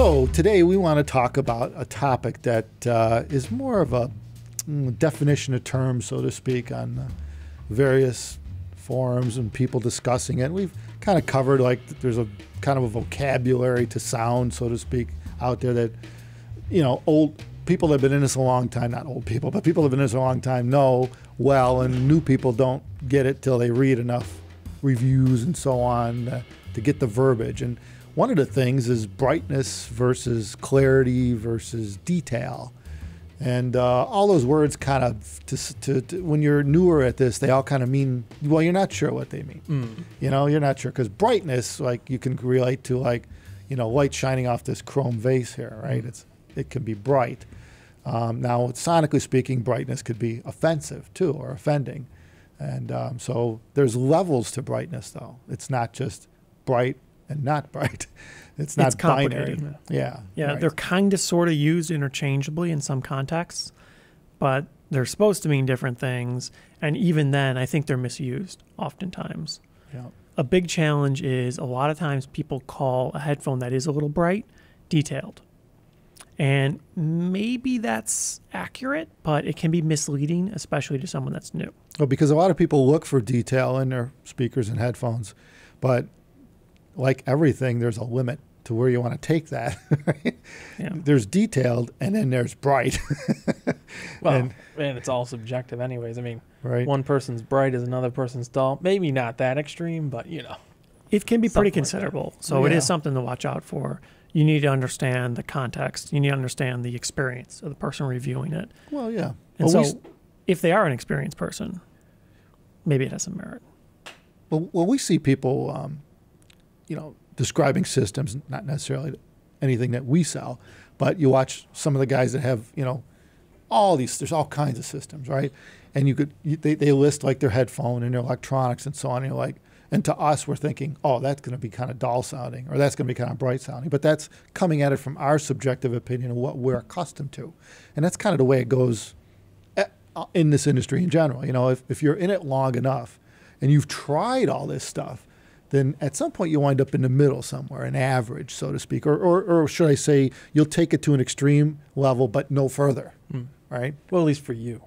So today we want to talk about a topic that uh, is more of a mm, definition of terms, so to speak, on uh, various forums and people discussing it. We've kind of covered like there's a kind of a vocabulary to sound, so to speak, out there that you know old people that have been in this a long time, not old people, but people that have been in this a long time know well, and new people don't get it till they read enough reviews and so on uh, to get the verbiage. And one of the things is brightness versus clarity versus detail. And uh, all those words kind of, to, to, to, when you're newer at this, they all kind of mean, well, you're not sure what they mean. Mm. You know, you're not sure. Because brightness, like, you can relate to, like, you know, light shining off this chrome vase here, right? Mm. It's It can be bright. Um, now, sonically speaking, brightness could be offensive too, or offending. And um, so there's levels to brightness, though. It's not just bright and not bright. It's not It's binary. Yeah. Yeah, right. they're kind of sort of used interchangeably in some contexts, but they're supposed to mean different things. And even then, I think they're misused oftentimes. Yeah. A big challenge is a lot of times people call a headphone that is a little bright detailed. And maybe that's accurate, but it can be misleading, especially to someone that's new. Well, because a lot of people look for detail in their speakers and headphones, but like everything, there's a limit to where you want to take that. right? Yeah. There's detailed, and then there's bright. Well, And- and, it's all subjective, anyways. I mean, right. one person's bright is another person's dull. Maybe not that extreme, but you know. It can be pretty Something like considerable. So it Yeah. is something to watch out for. You need to understand the context. You need to understand the experience of the person reviewing it. Well, yeah. And well, so, we, if they are an experienced person, maybe it has some merit. well, well, we see people, um, you know, describing systems, not necessarily anything that we sell, but you watch some of the guys that have, you know, all these. There's all kinds of systems, right? And you could they they list like their headphone and their electronics and so on. And you're like, and to us, we're thinking, oh, that's going to be kind of dull sounding, or that's going to be kind of bright sounding. But that's coming at it from our subjective opinion of what we're accustomed to, and that's kind of the way it goes eh, uh, in this industry in general. You know, if, if you're in it long enough and you've tried all this stuff, then at some point you wind up in the middle somewhere, an average, so to speak, or, or, or should I say, you'll take it to an extreme level, but no further, Hmm. right? Well, at least for you.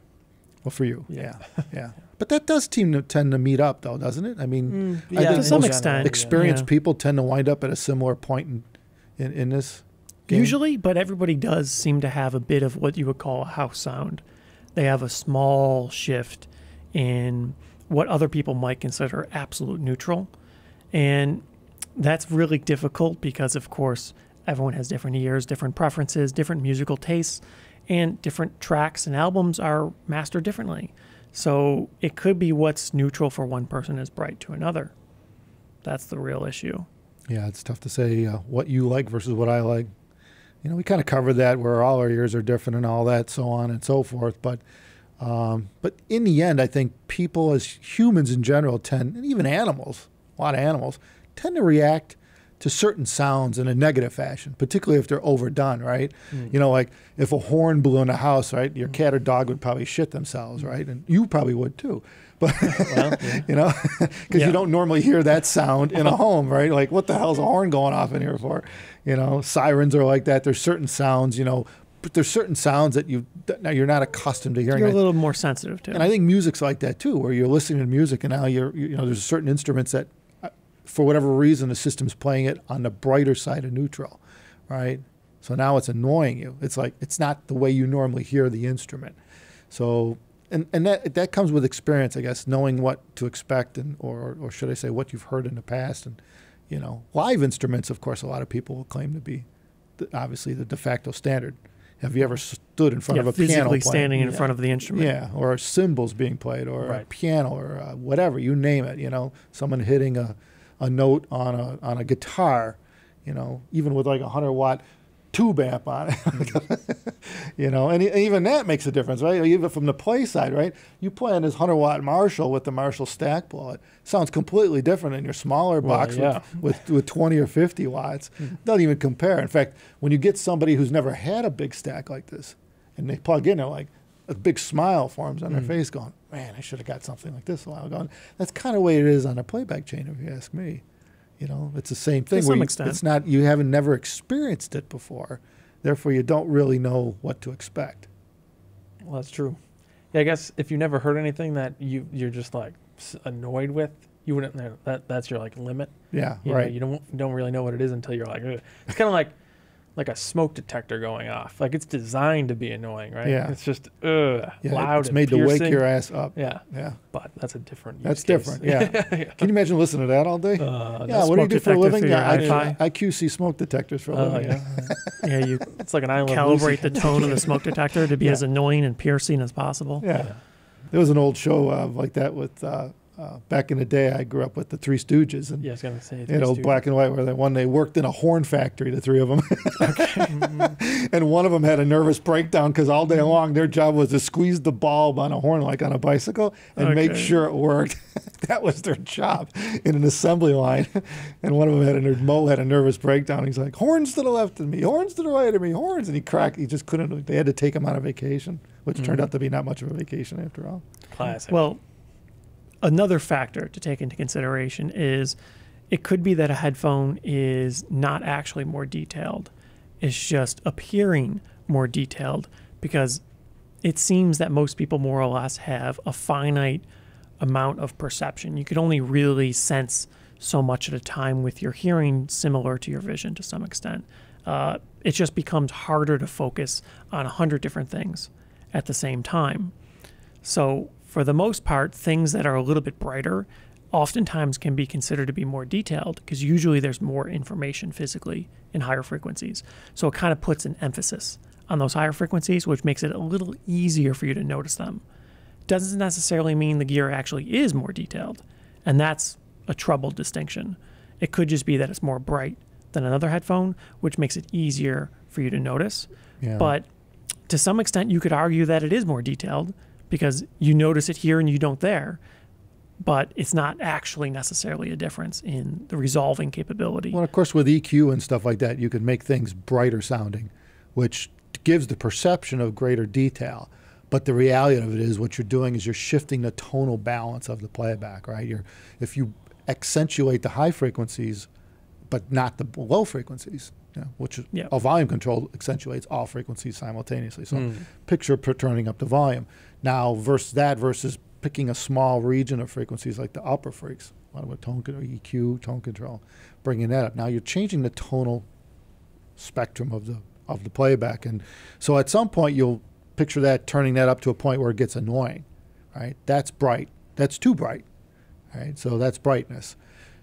Well, for you, yeah, Yeah. yeah. But that does seem to tend to meet up, though, doesn't it? I mean, I think to some extent, experienced yeah. people tend to wind up at a similar point in, in, in this. Game. Usually, but everybody does seem to have a bit of what you would call a house sound. They have a small shift in what other people might consider absolute neutral. And that's really difficult because, of course, everyone has different ears, different preferences, different musical tastes, and different tracks and albums are mastered differently. So it could be what's neutral for one person is bright to another. That's the real issue. Yeah, it's tough to say uh, what you like versus what I like. You know, we kind of covered that where all our ears are different and all that, so on and so forth. But, um, but in the end, I think people as humans in general tend, and even animals, a lot of animals, tend to react to certain sounds in a negative fashion, particularly if they're overdone, right? Mm. You know, like if a horn blew in a house, right? Your mm. cat or dog would probably shit themselves, right? And you probably would too. But Well, yeah. you know, because Yeah. you don't normally hear that sound in a home, right? Like, what the hell's a horn going off in here for? You know, sirens are like that. There's certain sounds, you know, but there's certain sounds that you now you're not accustomed to hearing. You're a little more sensitive to. and I think music's like that too, where you're listening to music and now you're, you know, there's certain instruments that, for whatever reason, the system's playing it on the brighter side of neutral, right? So now it's annoying you. It's like it's not the way you normally hear the instrument. So and and that that comes with experience, I guess, knowing what to expect and or or should I say what you've heard in the past and you know live instruments. Of course, a lot of people will claim to be the, obviously the de facto standard. Have you ever stood in front yeah, of a piano physically standing in Yeah. front of the instrument. Yeah, or cymbals being played, or a piano, or uh, whatever you name it. You know, someone hitting a, a note on a on a guitar. You know, even with like a hundred watt tube amp on it. Mm-hmm. you know, and even that makes a difference, right? Even from the play side, right? You play on this hundred watt Marshall with the Marshall stack bullet. Sounds completely different than your smaller Well, box yeah. with, with with twenty or fifty watts. Hmm. Doesn't even compare. In fact, when you get somebody who's never had a big stack like this, and they plug in, they're like a big smile forms on their Mm. face, going, "Man, I should have got something like this a while ago." And that's kind of the way it is on a playback chain, if you ask me. You know, it's the same thing. To some you- extent. it's not you haven't never experienced it before, therefore you don't really know what to expect. Well, that's true. Yeah, I guess if you never heard anything that you you're just like annoyed with, you wouldn't know that that's your like limit. Yeah, You know, right. you don't don't really know what it is until you're like, Ugh. it's kind of like like a smoke detector going off. Like it's designed to be annoying, right? Yeah. It's just ugh, yeah, loud. it's made to wake your ass up. Yeah, Yeah, but that's a different. Use that's case. different. Yeah. Can you imagine listening to that all day? Uh, yeah, what do you do for a living? Yeah, I, I QC smoke detectors for a oh, living. yeah. Yeah, you It's like an island. calibrate the tone of the smoke detector to be Yeah. as annoying and piercing as possible. Yeah. There was an old show uh, like that with uh, back in the day. I grew up with the Three Stooges, and Yeah, I was gonna say. you know, black and white, where they one they worked in a horn factory, the three of them, and one of them had a nervous breakdown because all day long their job was to squeeze the bulb on a horn like on a bicycle and make sure it worked. that was their job in an assembly line. and one of them had a ner- Moe had a nervous breakdown. He's like, horns to the left of me, horns to the right of me, horns, and he cracked. He just couldn't. They had to take him on a vacation, which turned Mhm. out to be not much of a vacation after all. Classic. Well, another factor to take into consideration is it could be that a headphone is not actually more detailed. It's just appearing more detailed because it seems that most people more or less have a finite amount of perception. You can only really sense so much at a time with your hearing, similar to your vision to some extent. Uh, it just becomes harder to focus on a hundred different things at the same time. So, for the most part, things that are a little bit brighter oftentimes can be considered to be more detailed because usually there's more information physically in higher frequencies. So, it kind of puts an emphasis on those higher frequencies, which makes it a little easier for you to notice them. Doesn't necessarily mean the gear actually is more detailed, and that's a troubled distinction. It could just be that it's more bright than another headphone, which makes it easier for you to notice. Yeah. But to some extent, you could argue that it is more detailed because you notice it here and you don't there. But it's not actually necessarily a difference in the resolving capability. Well, of course, with EQ and stuff like that, you can make things brighter sounding, which gives the perception of greater detail. But the reality of it is, what you're doing is you're shifting the tonal balance of the playback, right? You're, if you accentuate the high frequencies, but not the low frequencies, you know, which is- Yeah. a volume control accentuates all frequencies simultaneously. So Mm. picture per- turning up the volume. Now, versus that versus picking a small region of frequencies like the upper freaks, a lot of tone con- EQ, tone control, bringing that up. Now you're changing the tonal spectrum of the of the playback, and so at some point you'll picture that turning that up to a point where it gets annoying, right? That's bright. That's too bright, right? So that's brightness,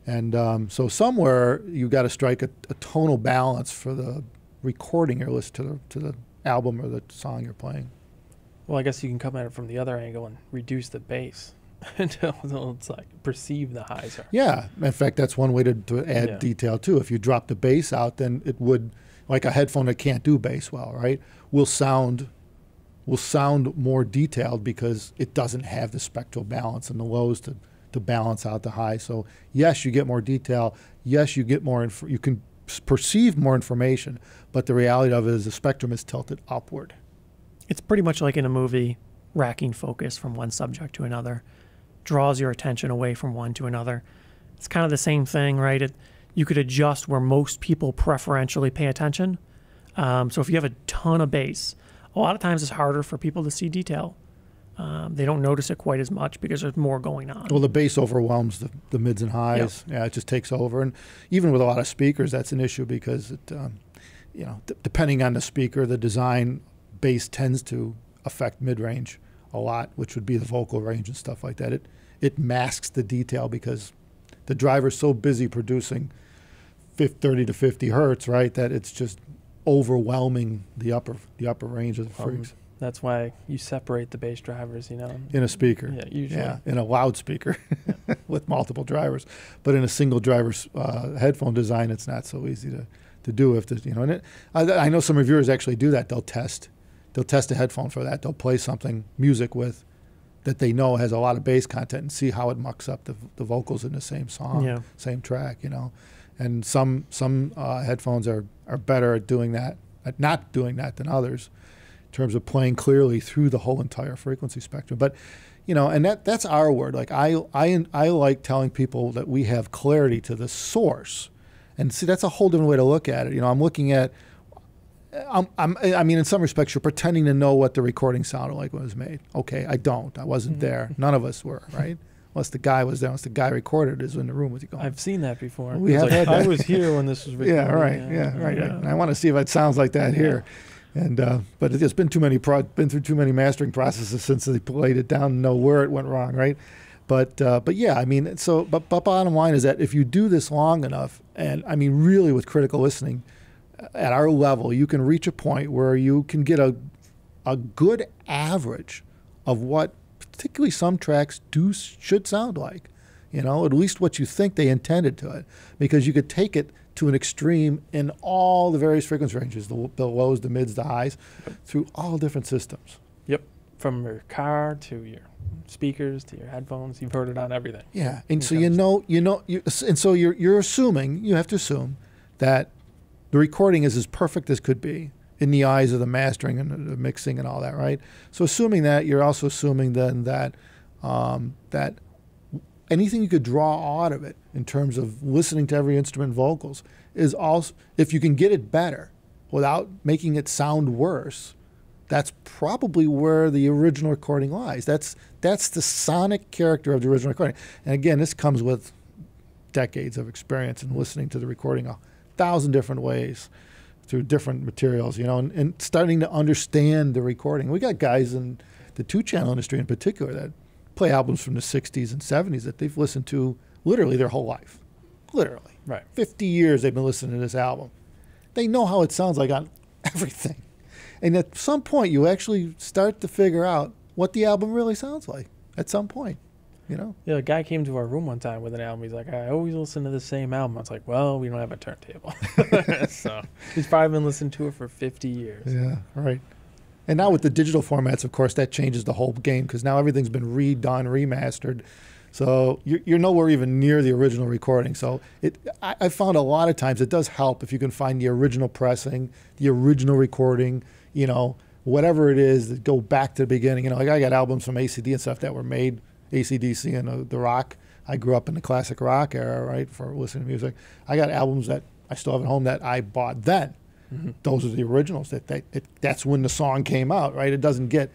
and um, so somewhere you've got to strike a, a tonal balance for the recording you're listening to the to the album or the song you're playing. Well, I guess you can come at it from the other angle and reduce the bass until until it's like perceive the highs are. Yeah, in fact, that's one way to, to add Yeah. detail too. If you drop the bass out, then it would, like a headphone that can't do bass well, right? Will sound, will sound more detailed because it doesn't have the spectral balance and the lows to, to balance out the highs. So yes, you get more detail. Yes, you get more. Inf- you can perceive more information, but the reality of it is the spectrum is tilted upward. It's pretty much like in a movie, racking focus from one subject to another, draws your attention away from one to another. It's kind of the same thing, right? It, you could adjust where most people preferentially pay attention. Um, so if you have a ton of bass, a lot of times it's harder for people to see detail. Um, they don't notice it quite as much because there's more going on. Well, the bass overwhelms the, the mids and highs. Yeah, it just takes over, and even with a lot of speakers, that's an issue because it, um, you know, d- depending on the speaker, the design, bass tends to affect mid range a lot, which would be the vocal range and stuff like that. It it masks the detail because the driver's so busy producing 50, 30 to 50 hertz, right, that it's just overwhelming the upper the upper range of the Um, That's why you separate the bass drivers. You know. in a speaker. Yeah, usually. Yeah, in a loudspeaker with multiple drivers. But in a single driver's uh, headphone design, it's not so easy to, to do. If the, you know, and it, I, I know some reviewers actually do that. They'll test, they'll test a headphone for that. They'll play something music with that they know has a lot of bass content and see how it mucks up the, the vocals in the same song, Yeah. same track. You know, and some some uh, headphones are are better at doing that, at not doing that than others. in terms of playing clearly through the whole entire frequency spectrum. But you know, and that that's our word. Like I I I like telling people that we have clarity to the source, and see that's a whole different way to look at it. You know, I'm looking at. I'm, I'm, I mean, in some respects, you're pretending to know what the recording sounded like when it was made. Okay, I don't. I wasn't Mhm. there. None of us were, right? Unless the guy was there. Unless the guy recorded is in the room with you going. I've seen that before. We have like, had I that. was here when this was recorded. Yeah, right. Yeah, right. Yeah. right. And I want to see if it sounds like that here. And uh, but it's been too many pro- been through too many mastering processes since they played it down to know where it went wrong, right? But uh, but yeah, I mean, so but but bottom line is that if you do this long enough, and I mean really with critical listening, uh, at our level, you can reach a point where you can get a a good average of what particularly some tracks do should sound like you know at least what you think they intended to it because you could take it to an extreme in all the various frequency ranges the, the lows the mids the highs through all different systems. Yep, From your car to your speakers to your headphones, you've heard it on everything. yeah. And so you know you know you, and so you're you're assuming you have to assume that the recording is as perfect as could be in the eyes of the mastering and the mixing and all that right? So assuming that you're also assuming then that um, that anything you could draw out of it in terms of listening to every instrument vocals is also if you can get it better without making it sound worse that's probably where the original recording lies. That's that's the sonic character of the original recording. And again this comes with decades of experience in listening to the recording thousand different ways through different materials you know and, and starting to understand the recording we got guys in the two channel industry in particular that play albums from the 60s and 70s that they've listened to literally their whole life. Literally. Right. 50 years they've been listening to this album. They know how it sounds like on everything. And at some point, you actually start to figure out what the album really sounds like at some point, you know? Yeah, a guy came to our room one time with an album. He's like, I always listen to the same album. I was like, well, we don't have a turntable. so he's probably been listening to it for 50 years. Yeah, right. And now with the digital formats, of course, that changes the whole game because now everything's been redone, remastered. So you're, you're nowhere even near the original recording. So it, I, I found a lot of times it does help if you can find the original pressing, the original recording, you know, whatever it is that go back to the beginning. You know, like I got albums from ACD and stuff that were made, ACDC and uh, the rock. I grew up in the classic rock era, right, for listening to music. I got albums that I still have at home that I bought then Mhm. those are the originals. That, that it, that's when the song came out, right? It doesn't get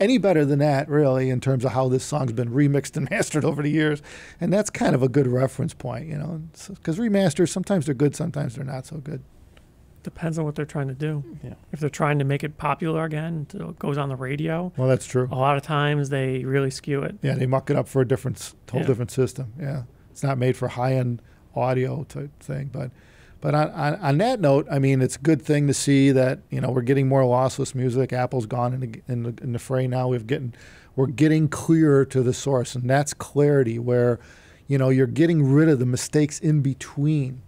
any better than that, really, in terms of how this song's been remixed and mastered over the years. And that's kind of a good reference point, you know, because remasters sometimes they're good, sometimes they're not so good. Depends on what they're trying to do. Hmm. Yeah. If they're trying to make it popular again, so it goes on the radio, Well, that's true. a lot of times they really skew it. Yeah, they muck it up for a different, whole Yeah. different system. Yeah, it's not made for high end audio type thing. But, but on, on on that note, I mean, it's a good thing to see that you know we're getting more lossless music. Apple's gone in the, in the, in the fray now. We've getting we're getting clearer to the source, and that's clarity where, you know, you're getting rid of the mistakes in between.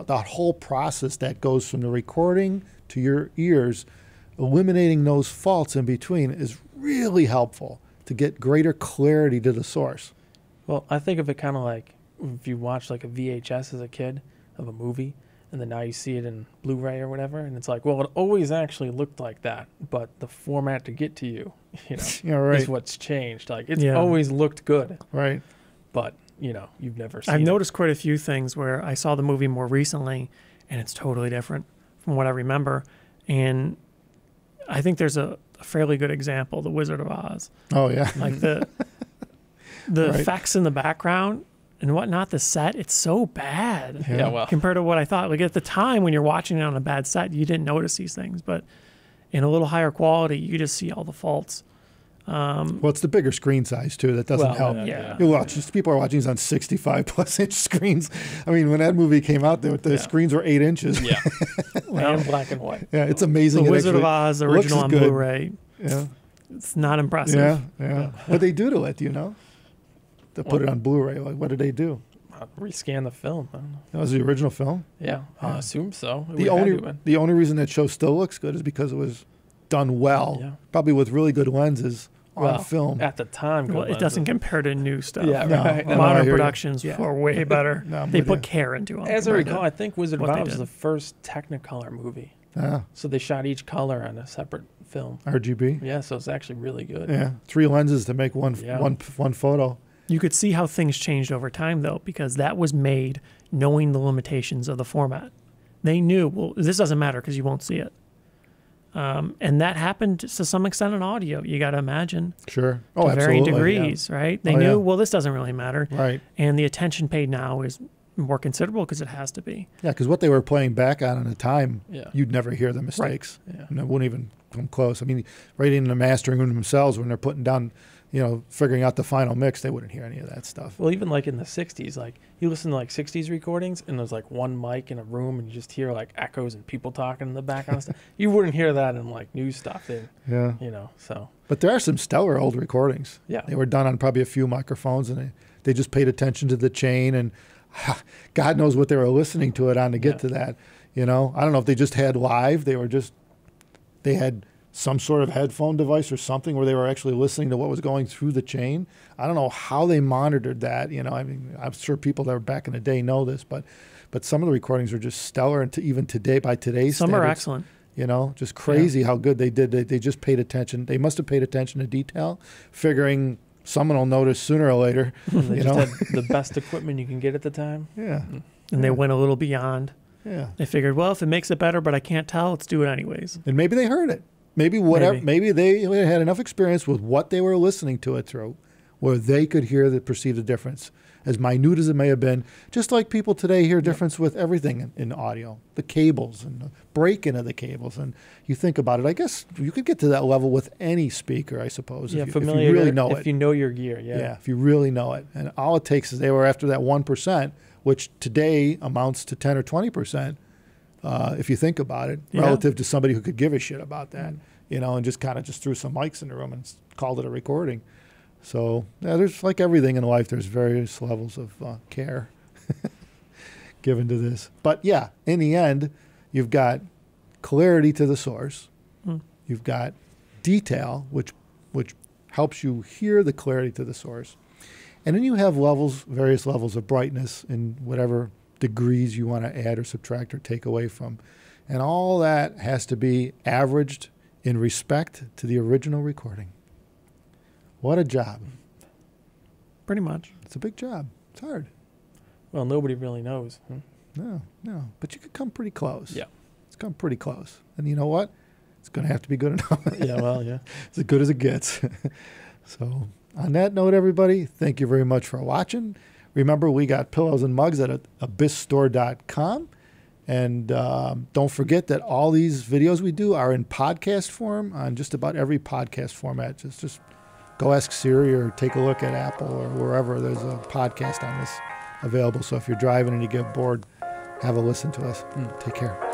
The, whole process that goes from the recording to your ears, eliminating those faults in between is really helpful to get greater clarity to the source. Well, I think of it kind of like if you watch like a VHS as a kid of a movie, and then now you see it in Blu-ray or whatever, and it's like, well, it always actually looked like that, but the format to get to you, you know, Yeah, right, is what's changed. Like it's Yeah. always looked good, right. But you know, you've never seen. I've it. noticed quite a few things where I saw the movie more recently and it's totally different from what I remember. And I think there's a, a fairly good example, The Wizard of Oz. Oh yeah, Like the the Right. effects in the background and whatnot, the set, it's so bad Yeah, well, compared to what I thought. Like at the time when you're watching it on a bad set, you didn't notice these things, but in a little higher quality, you just see all the faults. Um, well, it's the bigger screen size too. That doesn't Well, help. yeah, yeah. You watch these people are watching these on 65 plus inch screens. I mean, when that movie came out, the, the Yeah. screens were eight inches. yeah, Well, and black and white. Yeah, it's the amazing. it Wizard of Oz, the original on good. Blu-ray, Yeah, it's not impressive. yeah, yeah. What they do to it? Do you know? To put Well- it on Blu-ray, like what did they do? Uh, rescan the film. I don't know. That was the original film. Yeah, I assume so. It The only the only reason that show still looks good is because it was done well, Yeah. probably with really good lenses on Well, film. at the time. Well, it doesn't compare to new stuff. Yeah, No, right. no, Modern hear you. productions Yeah. were way better. No, they put you. care into them. As I recall, I think Wizard of Oz was the first Technicolor movie Yeah, So they shot each color on a separate film. RGB. Yeah, so it's actually really good. Yeah, three lenses to make one Yeah. one one photo. You could see how things changed over time, though, because that was made knowing the limitations of the format. They knew, well, this doesn't matter because you won't see it. Um, and that happened to some extent in audio. You got to imagine Sure. Oh, to varying absolutely. degrees, right? They Oh, knew, yeah. well, this doesn't really matter. Right. And the attention paid now is more considerable because it has to be. Yeah, because what they were playing back on at the time, Yeah. you'd never hear the mistakes. Yeah. And it wouldn't even come close. I mean, right in the mastering room themselves, when they're putting down, you know, figuring out the final mix, they wouldn't hear any of that stuff. Well, even like in the '60s, like you listen to like '60s recordings, and there's like one mic in a room, and you just hear like echoes and people talking in the background. stuff. You wouldn't hear that in like new stuff. They, Yeah. you know, so But there are some stellar old recordings. yeah, They were done on probably a few microphones, and they, they just paid attention to the chain, and God knows what they were listening to it on to get Yeah. to that. You know, I don't know if they just had live. They were just they had some sort of headphone device or something where they were actually listening to what was going through the chain. I don't know how they monitored that. You know, I mean, I'm sure people that were back in the day know this, but but some of the recordings are just stellar, and to even today by today's Some are excellent. you know, just crazy how good they did. They, they just paid attention. They must have paid attention to detail, figuring someone will notice sooner or later. they you just know? had the best equipment you can get at the time. Yeah, And they went a little beyond. yeah. They figured, well, if it makes it better, but I can't tell, let's do it anyways. And maybe they heard it. Maybe whatever. Maybe. Maybe, they had enough experience with what they were listening to it through, where they could hear the perceive the difference, as minute as it may have been. Just like people today hear difference with everything in, in audio, the cables and the break-in of the cables. And you think about it, I guess you could get to that level with any speaker, I suppose, yeah, if, you, if you really know it. if it. you know your gear, yeah. Yeah. if you really know it. And all it takes is they were after that 1%, which today amounts to 10 or 20%, uh, if you think about it, Yeah. relative to somebody who could give a shit about that, Mm. you know, and just kind of just threw some mics in the room and called it a recording. So, yeah, there's like everything in life, there's various levels of uh, care given to this. But yeah, in the end, you've got clarity to the source. Hmm. You've got detail, which which helps you hear the clarity to the source. And then you have levels, various levels of brightness in whatever degrees you want to add or subtract or take away from. And all that has to be averaged in respect to the original recording. What a job. Pretty much. It's a big job. It's hard. Well, nobody really knows. Hmm? No, no. But you could come pretty close. Yeah. It's come pretty close. And you know what? It's going to have to be good enough. yeah, well, yeah. It's as good as it gets. so, on that note, everybody, thank you very much for watching. Remember, we got pillows and mugs at abyssstore.com. And um, don't forget that all these videos we do are in podcast form on just about every podcast format. Just, just go ask Siri or take a look at Apple or wherever there's a podcast on this available. So if you're driving and you get bored, have a listen to us. Take care.